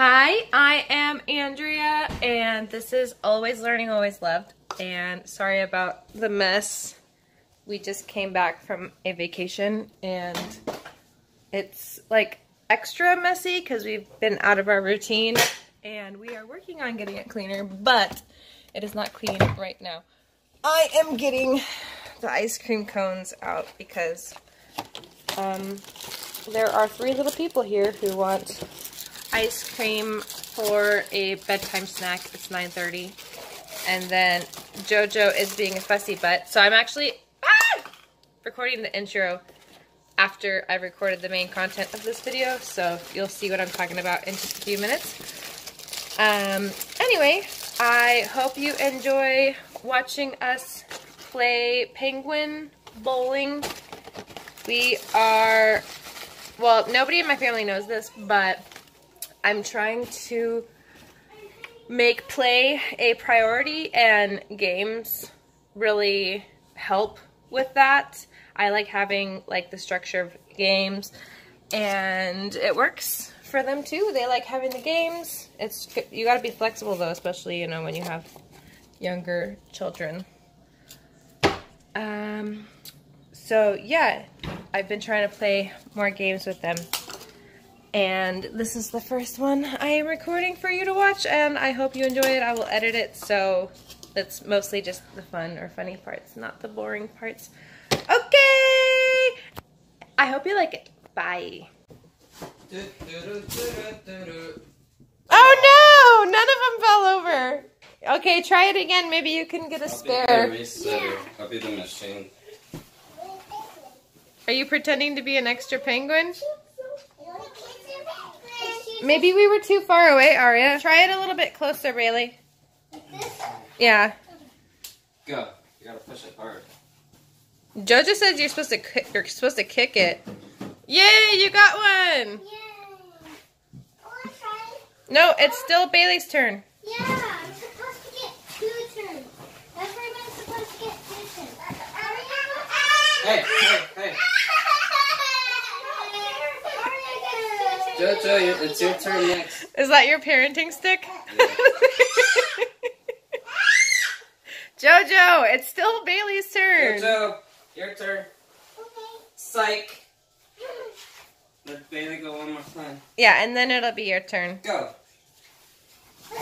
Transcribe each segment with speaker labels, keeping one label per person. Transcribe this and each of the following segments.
Speaker 1: Hi, I am Andrea, and this is Always Learning, Always Loved. And sorry about the mess. We just came back from a vacation, and it's like extra messy because we've been out of our routine, and we are working on getting it cleaner, but it is not clean right now. I am getting the ice cream cones out because um, there are three little people here who want ice cream for a bedtime snack. It's 9.30. And then Jojo is being a fussy butt. So I'm actually ah, recording the intro after I've recorded the main content of this video. So you'll see what I'm talking about in just a few minutes. Um, anyway, I hope you enjoy watching us play penguin bowling. We are, well, nobody in my family knows this, but I'm trying to make play a priority and games really help with that. I like having like the structure of games and it works for them too. They like having the games. It's you got to be flexible though, especially you know when you have younger children. Um so yeah, I've been trying to play more games with them. And this is the first one I am recording for you to watch, and I hope you enjoy it. I will edit it, so it's mostly just the fun or funny parts, not the boring parts. Okay! I hope you like it. Bye. Oh no! None of them fell over. Okay, try it again. Maybe you can get a spare.
Speaker 2: I'll be the machine.
Speaker 1: Are you pretending to be an extra penguin? Maybe we were too far away, Aria. Try it a little bit closer, Rayleigh. Yeah.
Speaker 2: Go. You gotta push it hard.
Speaker 1: Jojo says you're supposed to you're supposed to kick it. Yay! You got one. No, it's still Bailey's turn.
Speaker 3: Yeah, I'm supposed to get two turns. Everyone's supposed to get two turns.
Speaker 2: Hey, hey, hey. Jojo, it's your turn next.
Speaker 1: Is that your parenting stick? Jojo, it's still Bailey's turn.
Speaker 2: Jojo, your turn.
Speaker 3: Okay.
Speaker 2: Psych. Let Bailey go one more time.
Speaker 1: Yeah, and then it'll be your turn.
Speaker 2: Go.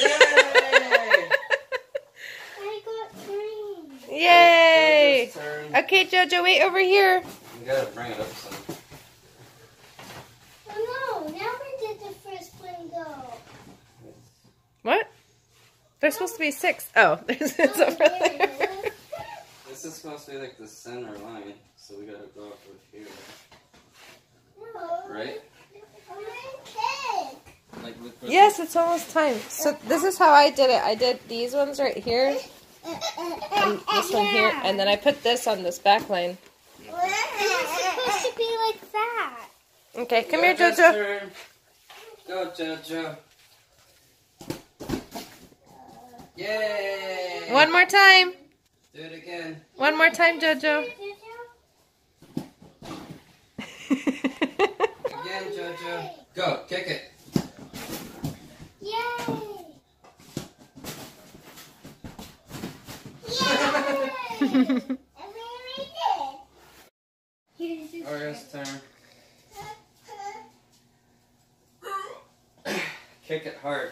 Speaker 2: Yay!
Speaker 3: I got three.
Speaker 1: Yay! Okay, Jojo, wait over here.
Speaker 2: You gotta bring it up some.
Speaker 3: Oh no, now we did the first one go.
Speaker 1: What? There's supposed to be six. Oh, there's it's over
Speaker 3: there
Speaker 1: there.
Speaker 3: it is.
Speaker 2: This is supposed to be like the center line, so we gotta go up with here, right?
Speaker 3: I'm gonna kick.
Speaker 2: Like with, with
Speaker 1: Yes, it's almost time. So this is how I did it. I did these ones right here, and this one here, and then I put this on this back line.
Speaker 3: It was supposed to be like that.
Speaker 1: Okay, come here, Jojo.
Speaker 2: Go, Jojo. Yay!
Speaker 1: One more time.
Speaker 2: Do it again.
Speaker 1: One more time, Jojo.
Speaker 2: Again, Jojo. Go, kick it.
Speaker 3: Yay! Yay! Everyone made it. Here's
Speaker 2: turn. Kick it hard.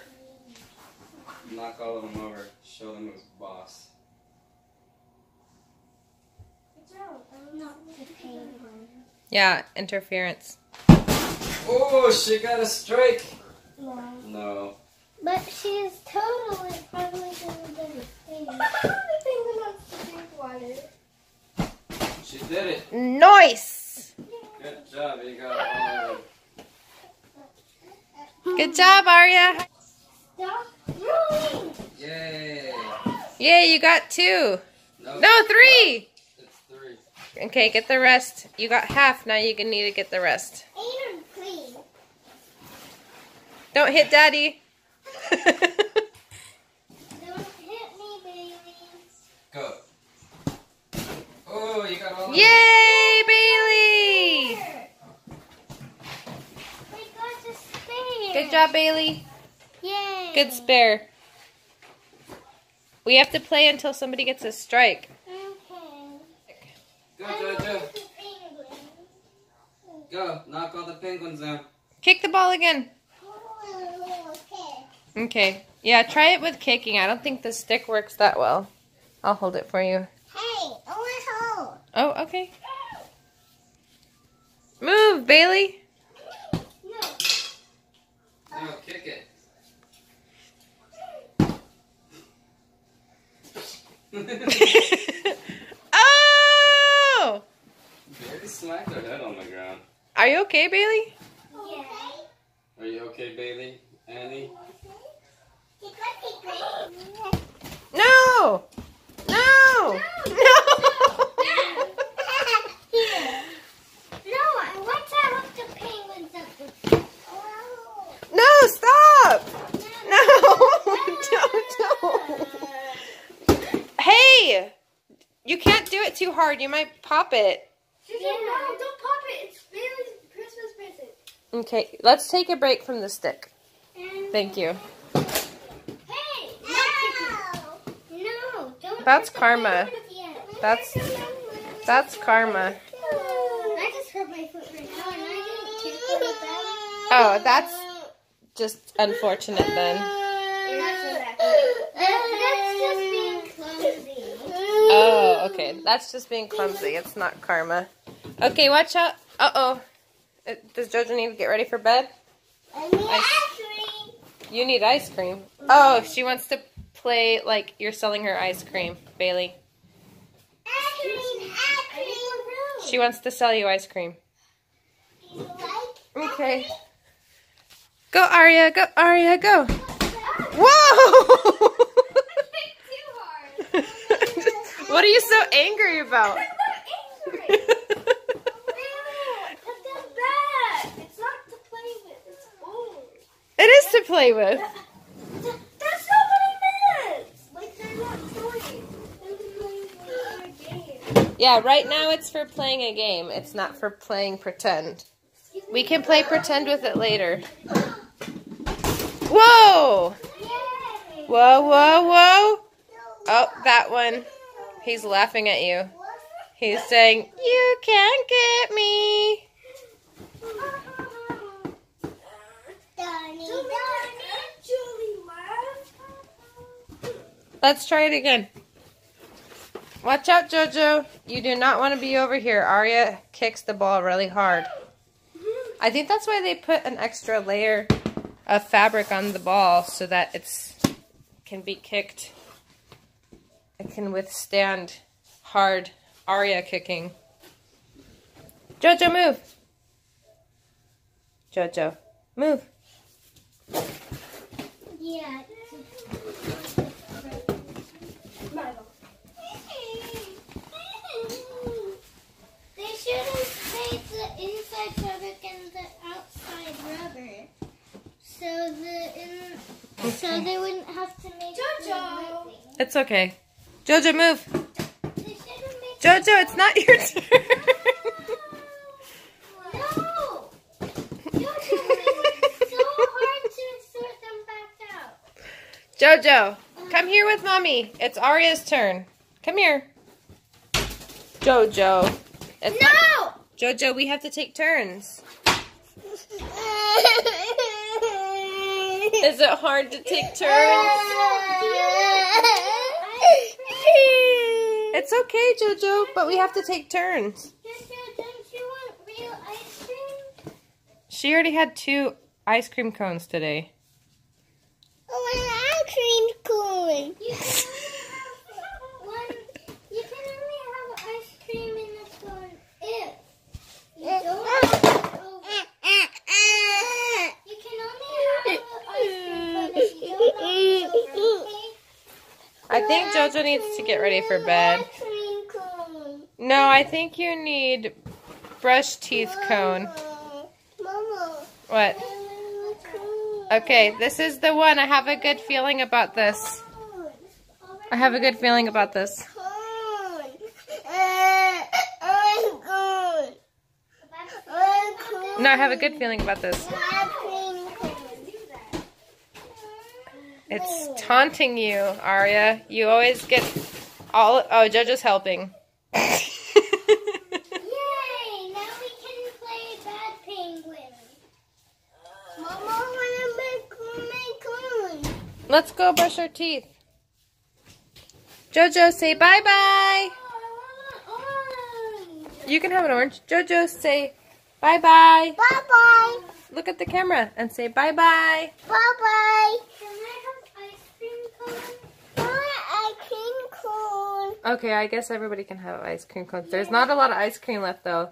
Speaker 2: Knock all of them over. Show them who's boss.
Speaker 3: Not the penguin.
Speaker 1: Yeah, interference.
Speaker 2: Oh, she got a strike.
Speaker 3: No.
Speaker 2: No.
Speaker 3: But she's totally probably gonna get a thing. the penguin to drink water.
Speaker 2: She did it.
Speaker 1: Nice.
Speaker 2: Good job. You got all of them.
Speaker 1: Good job, Arya.
Speaker 3: Stop rolling!
Speaker 2: Yay.
Speaker 1: Yay, you got two.
Speaker 2: No,
Speaker 1: No, three.
Speaker 2: It's three.
Speaker 1: Okay, get the rest. You got half. Now you can need to get the rest.
Speaker 3: Aiden, please.
Speaker 1: Don't hit Daddy.
Speaker 3: Don't hit me, baby.
Speaker 2: Go. Oh, you got all of them.
Speaker 1: Yay, Bailey!
Speaker 3: We got the spare.
Speaker 1: Good job, Bailey.
Speaker 3: Yay.
Speaker 1: Good spare. We have to play until somebody gets a strike.
Speaker 3: Okay.
Speaker 2: Go, Jojo. Go. Knock all the penguins down.
Speaker 1: Kick the ball again.
Speaker 3: Okay.
Speaker 1: Okay. Yeah, try it with kicking. I don't think the stick works that well. I'll hold it for you.
Speaker 3: Hey, to hold.
Speaker 1: Oh, okay. Move, Bailey.
Speaker 3: No.
Speaker 2: No, kick it.
Speaker 1: oh!
Speaker 2: Bailey smacked her head on the ground.
Speaker 1: Are you okay, Bailey?
Speaker 3: Yeah.
Speaker 2: Are you okay, Bailey? Annie?
Speaker 1: No! No! No!
Speaker 3: No, I want to hook the penguins up with
Speaker 1: no, stop! No! Don't, Hey! You can't do it too hard. You might pop it.
Speaker 3: Yeah, no, don't pop it. It's Bailey's Christmas present.
Speaker 1: Okay, let's take a break from the stick.
Speaker 3: And
Speaker 1: Thank you.
Speaker 3: Hey! No! No, don't.
Speaker 1: That's karma. That's that's karma.
Speaker 3: I just hurt my foot right now, and I didn't kick it back.
Speaker 1: Oh, that's just unfortunate then.
Speaker 3: That's just being clumsy.
Speaker 1: Oh, okay. That's just being clumsy. It's not karma. Okay, watch out. Uh oh. Does Jojo need to get ready for bed?
Speaker 3: I mean, actually,
Speaker 1: You need ice cream. Oh, she wants to play like you're selling her ice cream, Bailey.
Speaker 3: actually, actually.
Speaker 1: She wants to sell you ice cream.
Speaker 3: You like?
Speaker 1: Okay. Go, Arya. Go, Arya. Go.
Speaker 3: Whoa!
Speaker 1: Whoa!
Speaker 3: too hard.
Speaker 1: what are you so angry about?
Speaker 3: I'm not angry. Put them back. It's not to play with. It's old.
Speaker 1: it is to play with.
Speaker 3: That's not what I meant. Like they're not toys. They're playing our game.
Speaker 1: Yeah, right now it's for playing a game. It's not for playing pretend. We can play pretend with it later. Whoa! Whoa, whoa, whoa! Oh, that one. He's laughing at you. He's saying, You can't get me. Let's try it again. Watch out, Jojo. You do not want to be over here. Arya kicks the ball really hard. I think that's why they put an extra layer of fabric on the ball so that it's can be kicked. It can withstand hard Arya kicking. Jojo, move. Jojo, move.
Speaker 3: Yeah. They should have made the inside fabric and the outside rubber, so the in, so they wouldn't have to make the white thing.
Speaker 1: It's okay. Jojo, move.
Speaker 3: They should have made
Speaker 1: Jojo, it's not your turn.
Speaker 3: No! Jojo, so hard to sort them back out.
Speaker 1: Jojo, come here with mommy. It's Arya's turn. Come here. Jojo. It's not-
Speaker 3: No!
Speaker 1: Jojo, we have to take turns. Is it hard to take turns? It's okay, Jojo, but we have to take turns.
Speaker 3: Jojo, don't you want real ice cream?
Speaker 1: She already had two ice cream cones today.
Speaker 3: Oh, an ice cream cone. You can only have one. You can only have ice cream in the cone if you don't. Have it over. You can only have an ice cream cone if you don't have it over, okay?
Speaker 1: I think Jojo needs to get ready for bed. No, I think you need brush teeth cone. What? Okay, this is the one. I have a good feeling about this. I have a good feeling about this. No, I have a good feeling about this. It's taunting you, Aria. You always get all. Oh, Jojo's helping.
Speaker 3: Yay! Now we can play Bad Penguin. Mama, wanna make my coon?
Speaker 1: Let's go brush our teeth. Jojo, say bye bye.
Speaker 3: Oh, I want an orange.
Speaker 1: You can have an orange. Jojo, say bye bye.
Speaker 3: Bye bye.
Speaker 1: Look at the camera and say bye bye.
Speaker 3: Bye bye. Can I have ice cream cone? I want ice cream cone.
Speaker 1: Okay, I guess everybody can have ice cream cones. There's not a lot of ice cream left though.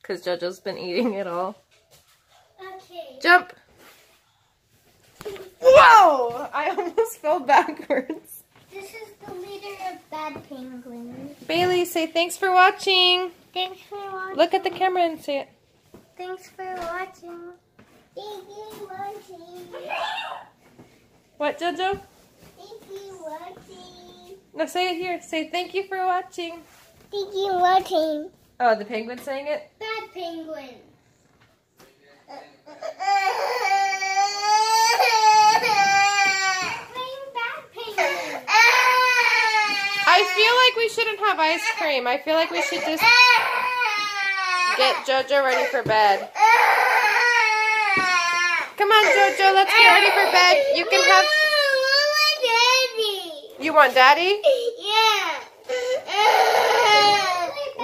Speaker 1: Because Jojo's been eating it all.
Speaker 3: Okay.
Speaker 1: Jump! Whoa! I almost fell backwards.
Speaker 3: This is the leader of Bad Penguin.
Speaker 1: Bailey, say thanks for watching.
Speaker 3: Thanks for watching.
Speaker 1: Look at the camera and say it.
Speaker 3: Thanks for watching. Thank you watching.
Speaker 1: What, Jojo?
Speaker 3: Thank you watching.
Speaker 1: No, say it here. Say thank you for watching.
Speaker 3: Thank you for watching.
Speaker 1: Oh, the penguin saying it?
Speaker 3: Bad Penguin. Playing Bad Penguin.
Speaker 1: I feel like we shouldn't have ice cream. I feel like we should just get Jojo ready for bed. Come on, Jojo, let's get ready for bed. You can have. You want daddy?
Speaker 3: Yeah.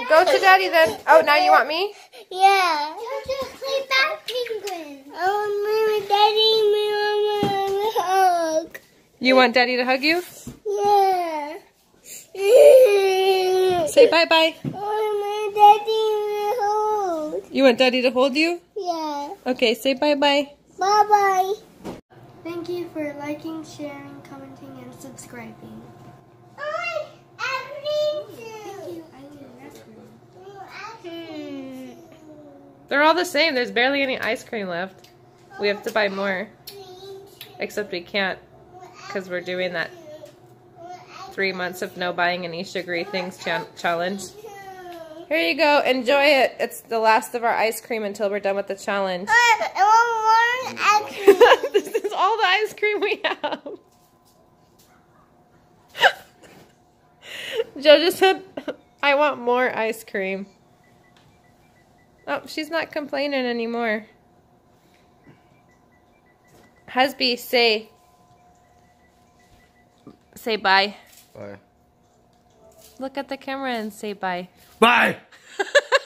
Speaker 1: Go to daddy then. Oh, now you want me?
Speaker 3: Yeah. Just play Bad Penguin. Oh, Mama, Daddy, me want a hug.
Speaker 1: You want daddy to hug you?
Speaker 3: Yeah.
Speaker 1: Say bye bye.
Speaker 3: Oh, my daddy, me hold.
Speaker 1: You want daddy to hold you?
Speaker 3: Yeah.
Speaker 1: Okay, say bye bye.
Speaker 3: Bye bye. Thank you for liking, sharing, commenting, subscribing. I you.
Speaker 1: They're all the same. There's barely any ice cream left. We have to buy more. Except we can't because we're doing that three months of no buying any sugary things cha- challenge. Here you go. Enjoy it. It's the last of our ice cream until we're done with the challenge.
Speaker 3: I want more ice cream.
Speaker 1: this is all the ice cream we have. Joe just said, I want more ice cream. Oh, she's not complaining anymore. Husby, say, say bye.
Speaker 2: Bye.
Speaker 1: Look at the camera and say bye.
Speaker 2: Bye!